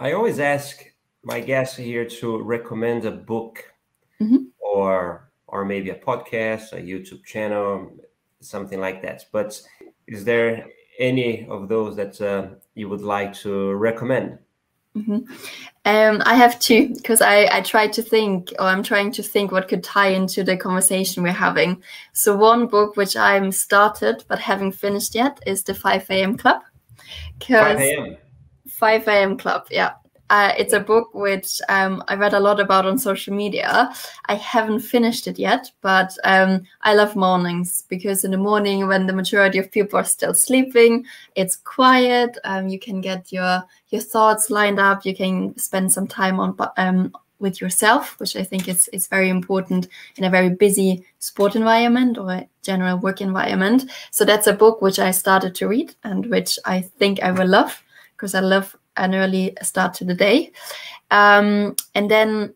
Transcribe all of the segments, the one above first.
I always ask my guests here to recommend a book mm-hmm. or or maybe a podcast, a YouTube channel, something like that. But is there any of those that uh, you would like to recommend? Mm-hmm. Um, I have two because I, I tried to think, or I'm trying to think what could tie into the conversation we're having. So, one book which I'm started but haven't finished yet is the 5 a.m. Club. 5 a.m. 5 a.m. Club, yeah. Uh, it's a book which um, I read a lot about on social media. I haven't finished it yet, but um, I love mornings because in the morning, when the majority of people are still sleeping, it's quiet. Um, you can get your your thoughts lined up. You can spend some time on um, with yourself, which I think is is very important in a very busy sport environment or general work environment. So that's a book which I started to read and which I think I will love because I love an early start to the day. Um, and then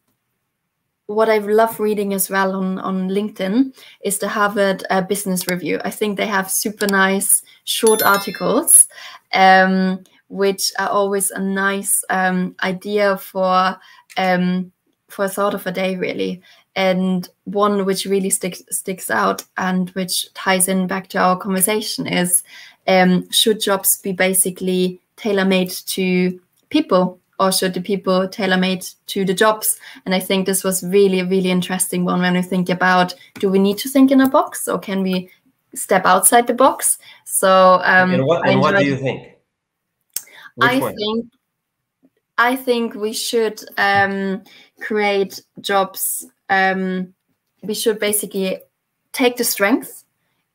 what I love reading as well on, on LinkedIn is the Harvard uh, Business Review. I think they have super nice short articles, um, which are always a nice um, idea for um, for a thought of a day, really. And one which really sticks sticks out and which ties in back to our conversation is: um, should jobs be basically tailor-made to people or should the people tailor-made to the jobs. And i think this was really a really interesting one when we think about do we need to think in a box or can we step outside the box? So um and what, and what do you think? Which i one? think i think we should um create jobs um we should basically take the strength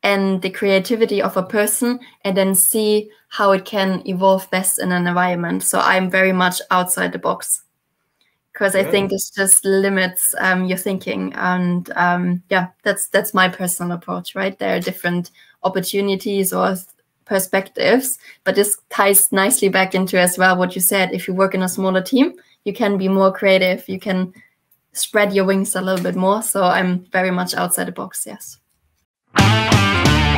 and the creativity of a person and then see how it can evolve best in an environment. So I'm very much outside the box because I think it just limits um, your thinking. And um, yeah, that's that's my personal approach, right? There are different opportunities or perspectives, but this ties nicely back into as well what you said. If you work in a smaller team, you can be more creative. You can spread your wings a little bit more. So I'm very much outside the box. Yes. Thank you.